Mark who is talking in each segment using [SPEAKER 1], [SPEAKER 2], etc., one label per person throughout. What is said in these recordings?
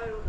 [SPEAKER 1] sabe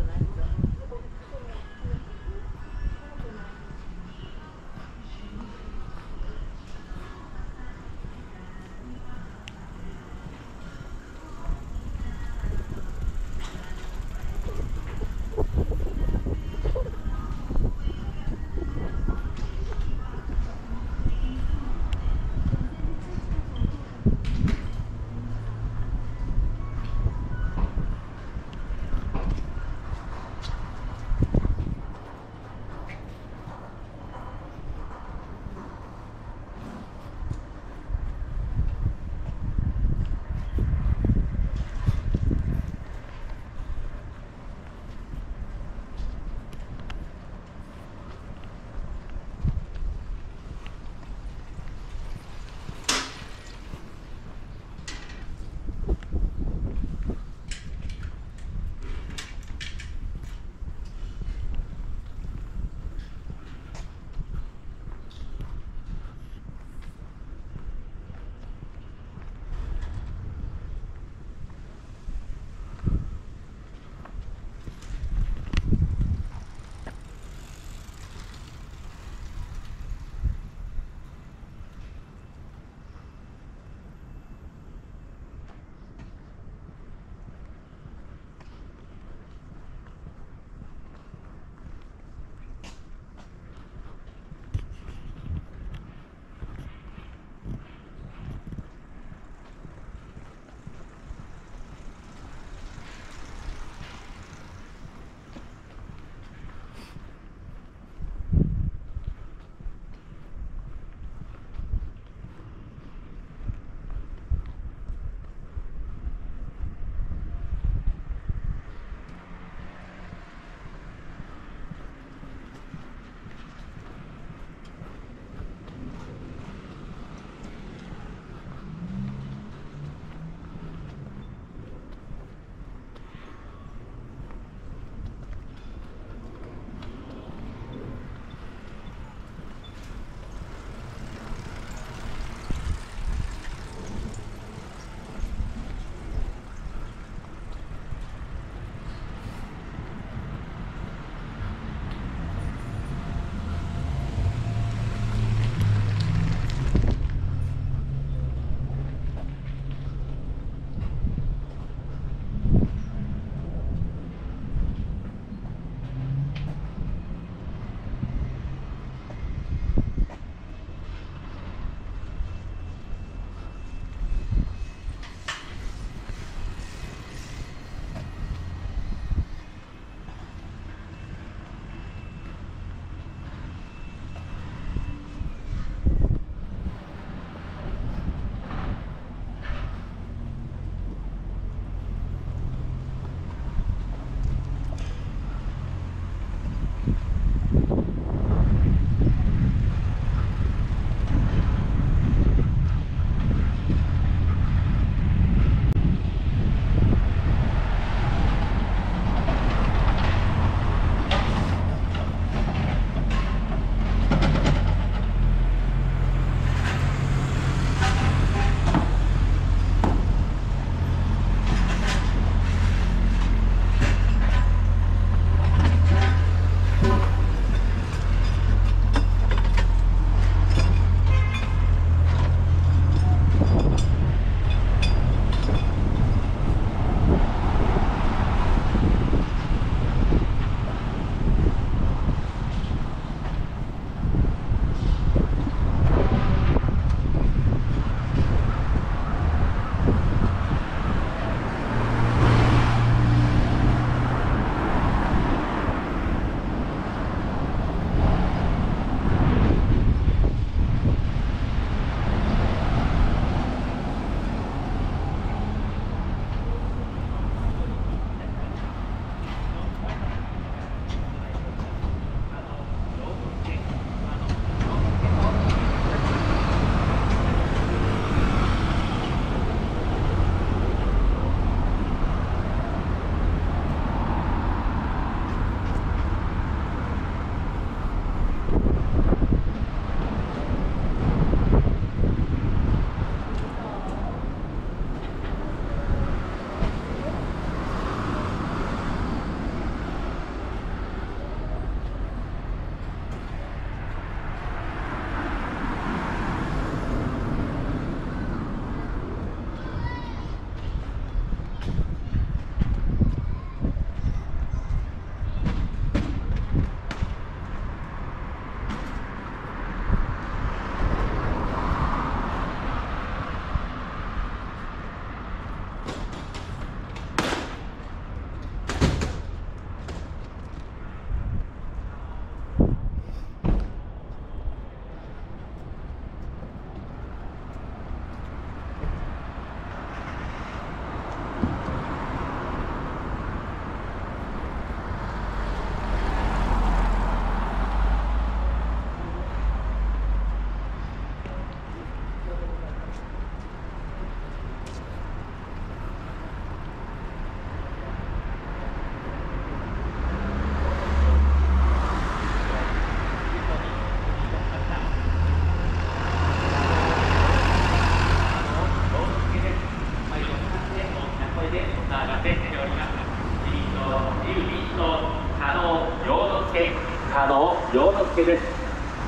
[SPEAKER 1] 加の洋之助です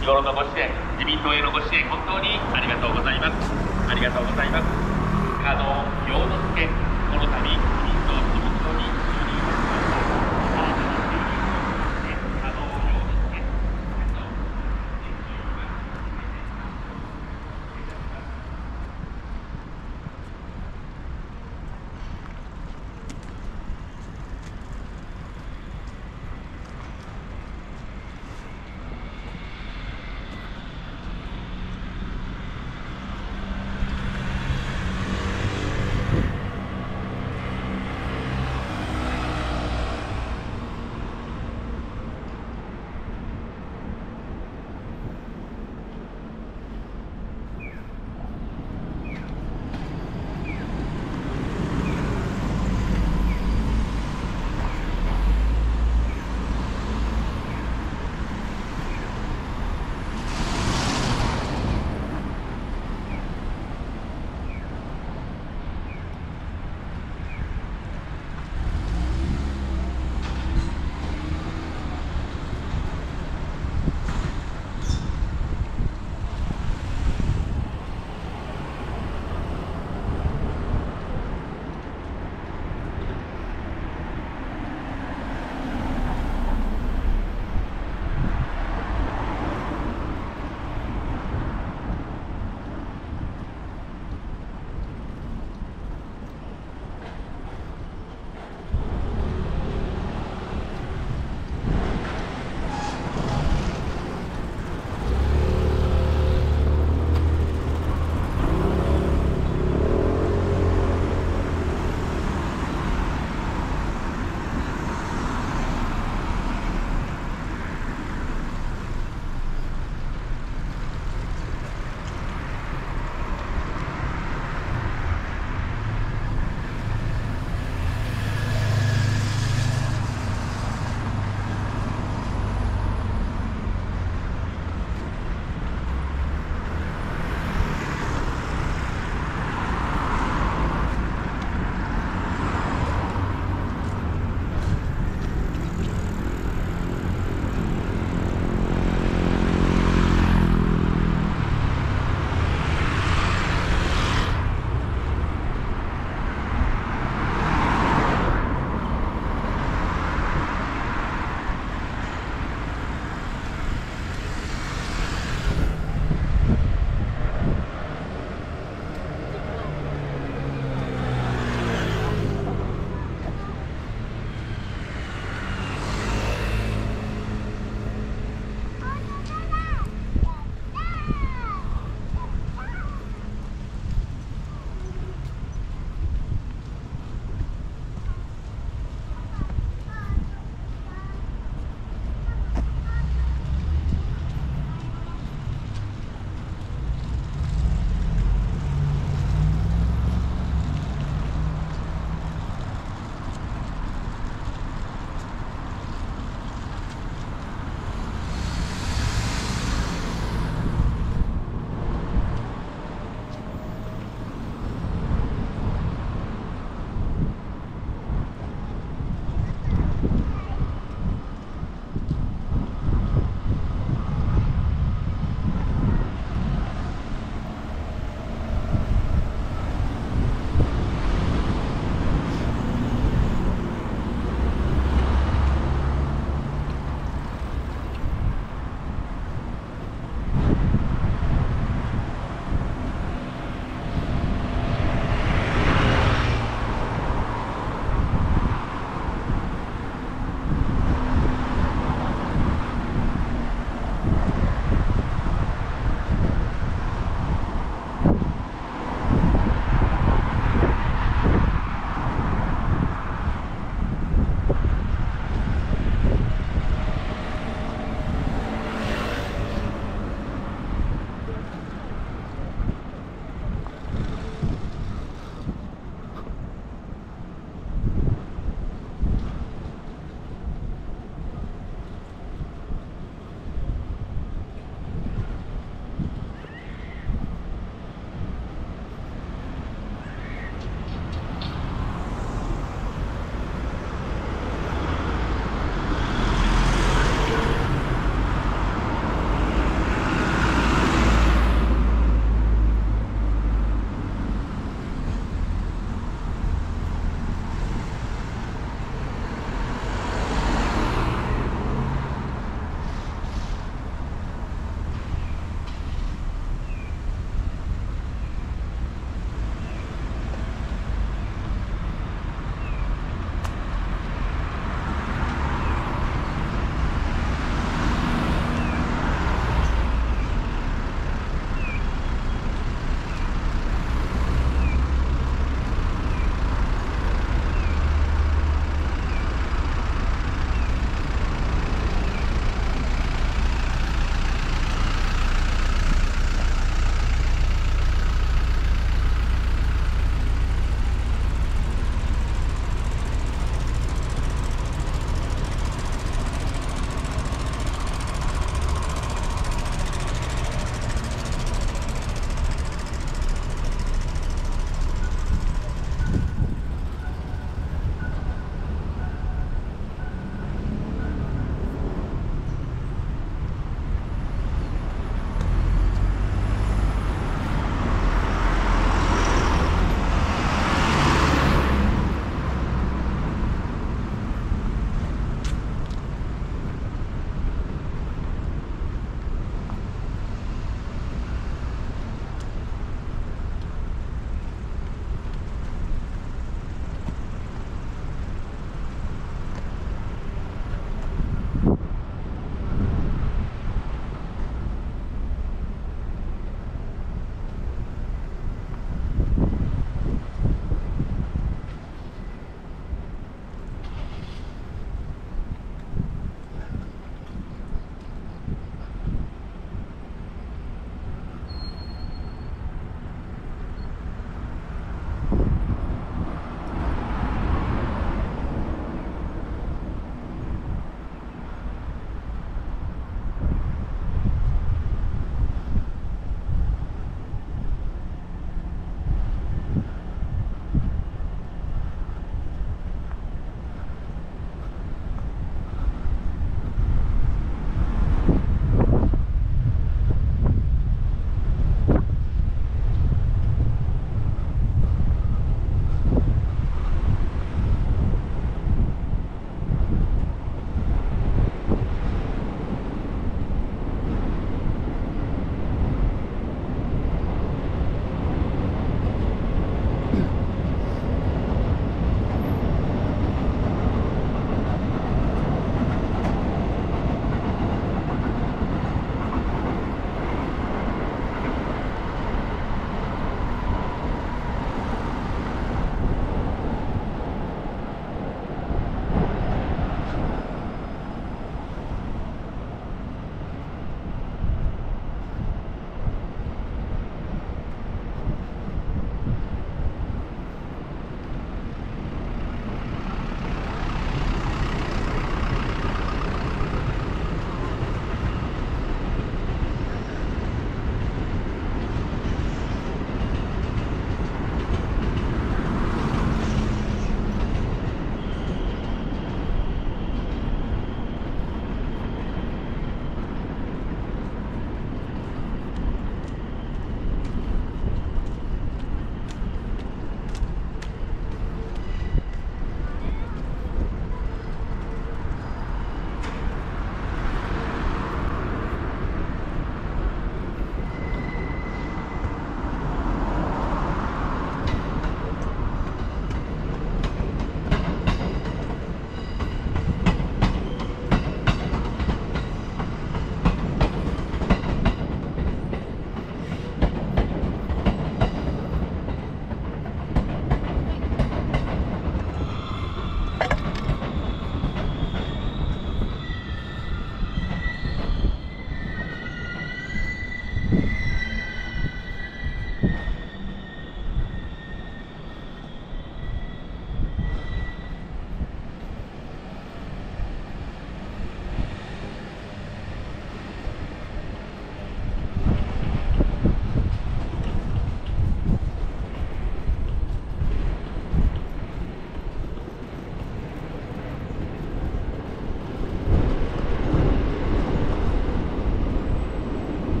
[SPEAKER 2] 日頃のご支援自民党へのご支援本当にありがとうございますありがとうございます加納洋之助この度